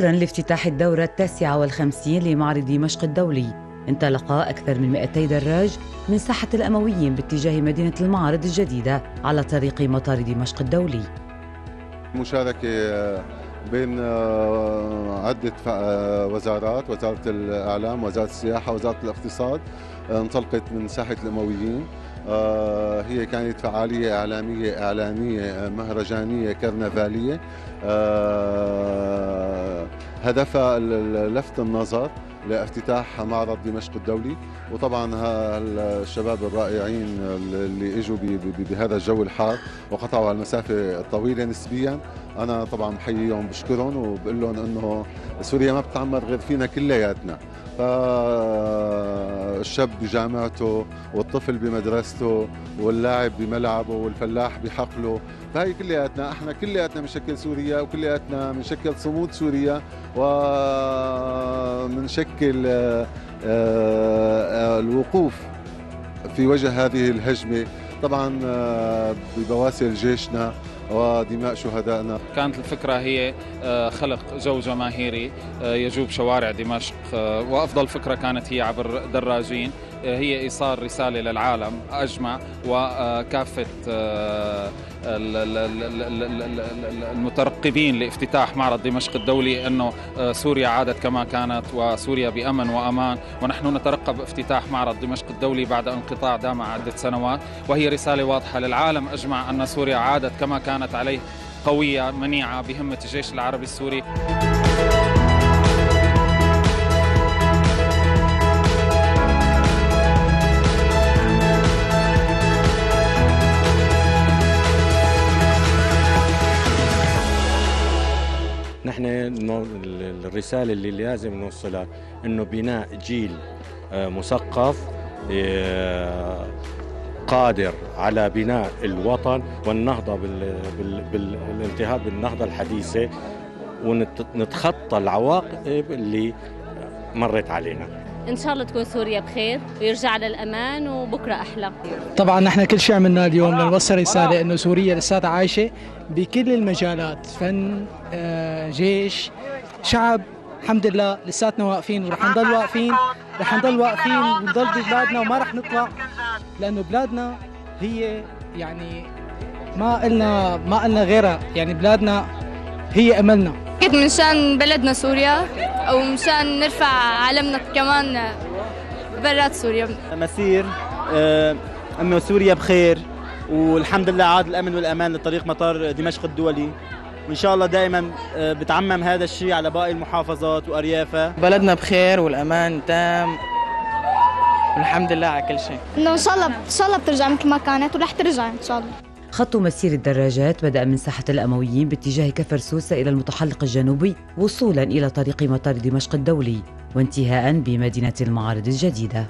لافتتاح الدورة التاسعة والخمسين لمعرض دمشق الدولي. انطلق أكثر من 200 دراج من ساحة الأمويين باتجاه مدينة المعارض الجديدة على طريق مطار دمشق الدولي. مشاركة بين عدة وزارات وزارة الإعلام وزارة السياحة وزارة الاقتصاد انطلقت من ساحة الأمويين. هي كانت فعالية إعلامية إعلانية مهرجانية كرنفالية. هدفها لفت النظر لافتتاح معرض دمشق الدولي. وطبعا الشباب الرائعين اللي إجوا بهذا الجو الحار وقطعوا المسافة الطويلة نسبيا أنا طبعا بحييهم بشكرهم وبقول لهم إنه سوريا ما بتعمر غير فينا كلياتنا. فالشاب بجامعته والطفل بمدرسته واللاعب بملعبه والفلاح بحقله. فهي كلياتنا إحنا كلياتنا بنشكل سوريا وكلياتنا بنشكل صمود سوريا ومنشكل آه، آه، الوقوف في وجه هذه الهجمة. طبعا آه، ببواسل جيشنا ودماء شهدائنا. كانت الفكرة هي آه، خلق جو جماهيري آه، يجوب شوارع دمشق وأفضل فكرة كانت هي عبر دراجين هي إيصال رسالة للعالم أجمع وكافة المترقبين لافتتاح معرض دمشق الدولي أنه سوريا عادت كما كانت وسوريا بأمن وأمان ونحن نترقب افتتاح معرض دمشق الدولي بعد انقطاع دام عدة سنوات وهي رسالة واضحة للعالم أجمع أن سوريا عادت كما كانت عليه قوية منيعة بهمة الجيش العربي السوري نحن الرسالة اللي لازم نوصلها إنه بناء جيل آه، مثقف آه، قادر على بناء الوطن والنهضة بالانتهاء بالنهضة الحديثة ونتخطى العواقب اللي مرت علينا. إن شاء الله تكون سوريا بخير ويرجع للامان وبكرة أحلى. طبعا نحن كل شيء عملناه اليوم لنوصل رسالة إنه سوريا لساتها عايشة بكل المجالات فن آه، جيش شعب. الحمد لله لساتنا واقفين ورح نضل واقفين رح نضل واقفين ونضل ببلادنا وما رح نطلع لأنه بلادنا هي يعني ما قلنا ما قلنا غيرها. يعني بلادنا هي أملنا. أكيد من شان بلدنا سوريا ومشان نرفع علمنا كمان برات سوريا. مسير انه سوريا بخير والحمد لله عاد الأمن والأمان لطريق مطار دمشق الدولي. وإن شاء الله دائما آه، بتعمم هذا الشيء على باقي المحافظات وأريافها. بلدنا بخير والأمان تام والحمد لله على كل شيء. إنه إن شاء الله إن شاء الله بترجع مثل ما كانت ورح ترجع إن شاء الله. خط مسير الدراجات بدأ من ساحة الأمويين باتجاه كفر سوسة إلى المتحلق الجنوبي وصولا إلى طريق مطار دمشق الدولي وانتهاء بمدينة المعارض الجديدة.